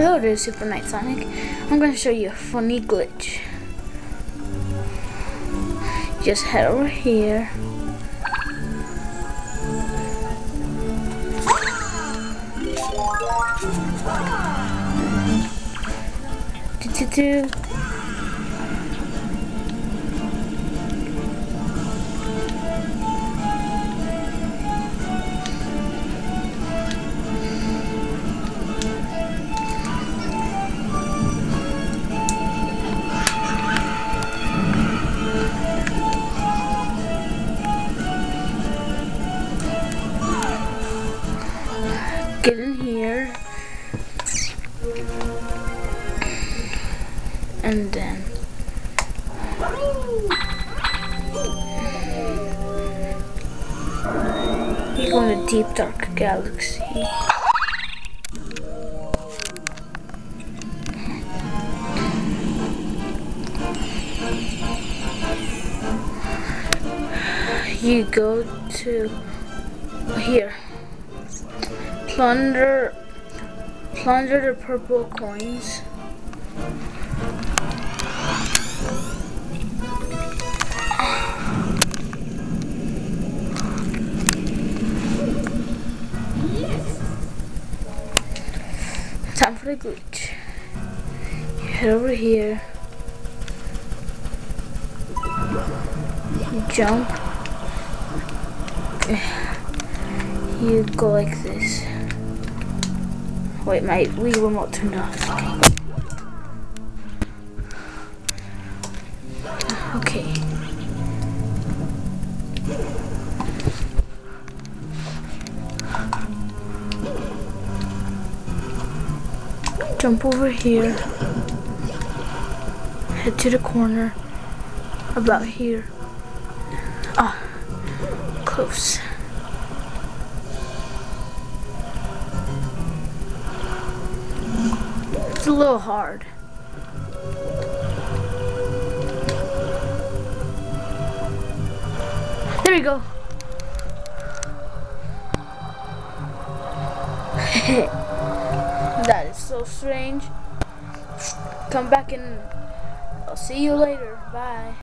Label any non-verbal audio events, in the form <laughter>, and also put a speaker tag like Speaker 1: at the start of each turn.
Speaker 1: Hello there, Super Knight Sonic. I'm going to show you a funny glitch. Just head over here. Do, do, do. Here. And then you go in a deep dark galaxy. You go to here. Plunder plunder the purple coins. Time for the glitch. Head over here. You jump. You go like this. Wait, my Wii remote turned off. Okay. Okay. Jump over here. Head to the corner. About here. Ah, close. A little hard. There we go. <laughs> that is so strange. Come back and I'll see you later. Bye.